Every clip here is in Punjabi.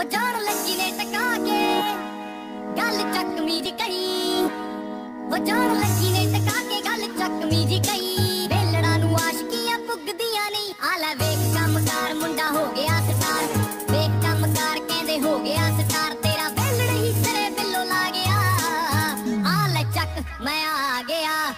ਹੋ ਜਾਣ ਲੱਗੀ ਨੇ ਟਕਾ ਕੇ ਗੱਲ ਚੱਕਮੀ ਜੀ ਕਹੀ। ਹੋ ਜਾਣ ਲੱਗੀ ਨੇ ਟਕਾ ਕੇ ਗੱਲ ਚੱਕਮੀ ਜੀ ਕਹੀ। ਵੇਲੜਾ ਨੂੰ ਆਸ਼ਕੀਆਂ ਪੁੱਗਦੀਆਂ ਨਹੀਂ ਆਲਾ ਲੈ ਵੇਖ ਕੰਮਕਾਰ ਮੁੰਡਾ ਹੋ ਗਿਆ ਸਟਾਰ। ਵੇਖ ਕੰਮਕਾਰ ਕਹਿੰਦੇ ਹੋ ਗਿਆ ਸਟਾਰ। ਤੇਰਾ ਵੇਲੜ ਹੀ ਸਰੇ ਬਿੱਲੋ ਲਾ ਗਿਆ। ਆ ਚੱਕ, ਮੈਂ ਆ ਗਿਆ।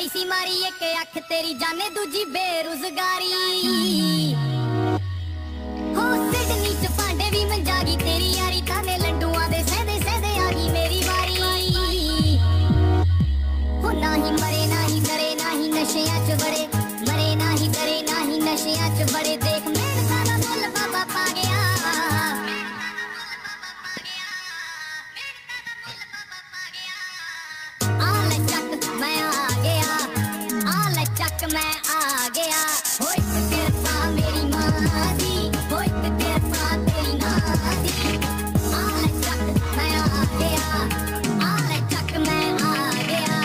ਮੇਰੀ ਸੀ ਮਾਰੀ ਇੱਕ ਅੱਖ ਤੇਰੀ ਜਾਣੇ ਦੂਜੀ ਬੇਰੁਜ਼ਗਾਰੀ। ਹੋ ਸਿਡਨੀ ਚ ਪਾਂਡੇ ਵੀ ਮੰਜਾ ਤੇਰੀ ਯਾਰੀ ਤਾਨੇ ਲੰਡੂਆਂ ਦੇ ਸਹਦੇ ਸਹਦੇ ਆ ਗਈ ਮੇਰੀ ਵਾਰੀ। ਹੋ ਹੀ ਮਰੇ ਨਾ ਹੀ ਡਰੇ ਨਹੀਂ ਨਸ਼ਿਆਂ ਚ ਵੜੇ, ਮਰੇ, ਨਹੀਂ ਡਰੇ ਨਹੀਂ ਨਸ਼ਿਆਂ ਚ ਵੜੇ। ਮੈਂ ਆ ਗਿਆ। ਹੋਏ ਤੇ ਕਿਰਪਾ ਮੇਰੀ ਮਾਂ ਦੀ ਹੋਏ ਤੇ ਕਿਰਪਾ ਤੇਰੀ ਮਾਂ ਦੀ ਆ ਚੱਕ ਮੈਂ ਆ ਗਿਆ ਆ ਚੱਕ ਮੈਂ ਆ ਗਿਆ।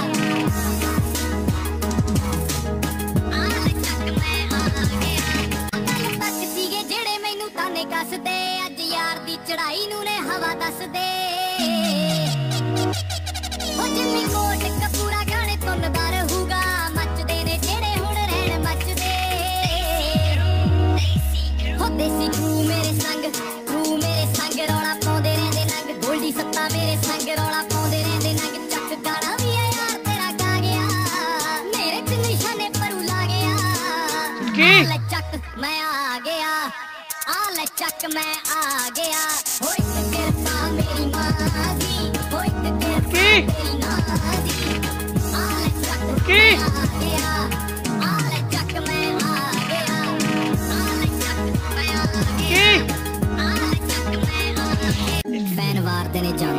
ਆ ਚੱਕ ਮੈਂ ਆ ਗਿਆ। ਕੱਲ ਤੱਕ ਸੀਗੇ ਜਿਹੜੇ ਮੈਨੂੰ ਤਾਨੇ ਕੱਸਦੇ, ਅੱਜ ਯਾਰ ਦੀ ਚੜਾਈ ਨੂੰ ਨੇ ਹਵਾ ਦੱਸਦੇ। ਦੇਸੀ ਤੂੰ ਮੇਰੇ ਸੰਗ ਤੂੰ ਮੇਰੇ ਸੰਗ ਰੌਲਾ ਪਾਉਂਦੇ ਰਹਿੰਦੇ ਨੰਗ। ਗੋਲਡੀ ਸੱਤਾ ਮੇਰੇ ਸੰਗ ਰੌਲਾ ਪਾਉਂਦੇ ਰਹਿੰਦੇ ਨੰਗ। ਚੱਕ ਗਾਣਾ ਵੀ ਆ ਯਾਰ ਤੇਰਾ ਗਾ ਗਿਆ। ਮੇਰੇ ਚ ਨਿਸ਼ਾਨੇ ਪਰੂ ਲਾ ਗਿਆ। ਕੀ? ਆ ਲੈ ਚੱਕ ਮੈਂ ਆ ਗਿਆ। ਆ ਲੈ ਚੱਕ ਮੈਂ ਆ ਗਿਆ। ਹੋਏ ਤੇ ਕਿਰਪਾ ਮੇਰੀ ਮਾਂ ਦੀ ਹੋਏ ਤੇ ਕਿਰਪਾ ਕੀ? ਤੇਰੀ ਮਾਂ ਦੀ ਆ ਲੈ ਚੱਕ ਕੀ? ਚੱਕ ਮੈਂ ਆ